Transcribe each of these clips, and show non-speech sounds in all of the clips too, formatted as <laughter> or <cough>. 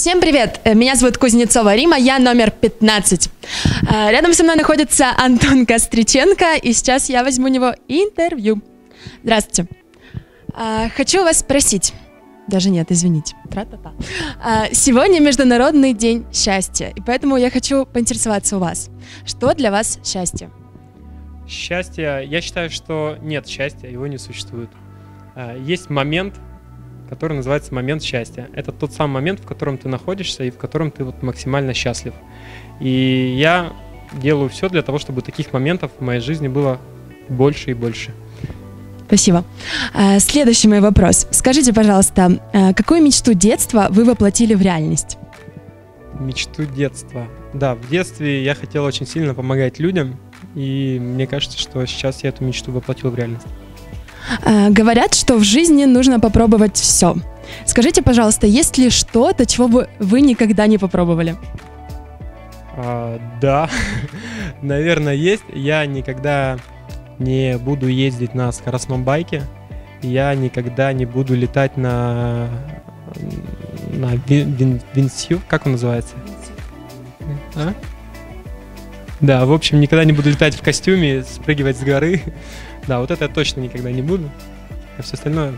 Всем привет! Э, Меня зовут Кузнецова Рима, я номер 15. Э, Рядом со мной находится Антон Костриченко, и сейчас я возьму у него интервью. Здравствуйте. Э, Хочу вас спросить, даже нет, извините. Тра-та-та. Сегодня Международный день счастья, и поэтому я хочу поинтересоваться у вас, что для вас счастье? Счастье, я считаю, что нет счастья, его не существует. Есть момент, который называется момент счастья. Это тот самый момент, в котором ты находишься и в котором ты вот максимально счастлив. И я делаю все для того, чтобы таких моментов в моей жизни было больше и больше. Спасибо. Э, Следующий мой вопрос. Скажите, пожалуйста, э, какую мечту детства вы воплотили в реальность? Мечту детства. Да, в детстве я хотел очень сильно помогать людям, и мне кажется, что сейчас я эту мечту воплотил в реальность. Э, Говорят, что в жизни нужно попробовать все. Скажите, пожалуйста, есть ли что-то, чего бы вы никогда не попробовали? А, да, <laughs> наверное, есть. Я никогда не буду ездить на скоростном байке. Я никогда не буду летать на на вин, вин- винсью, как он называется? А? Да, в общем, никогда не буду летать в костюме, спрыгивать с горы. <laughs> Да, вот это я точно никогда не буду. А все остальное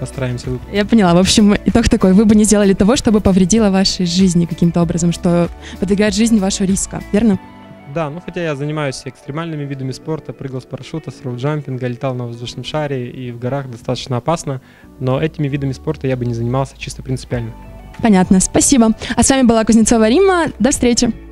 постараемся выполнить. Я поняла. В общем, итог такой. Вы бы не сделали того, чтобы повредило вашей жизни каким-то образом, что подвигает жизнь вашу риска, верно? Да, ну хотя я занимаюсь экстремальными видами спорта, прыгал с парашюта, с роуджампинга, летал на воздушном шаре и в горах достаточно опасно, но этими видами спорта я бы не занимался чисто принципиально. Понятно. Спасибо. А с вами была Кузнецова Рима. До встречи.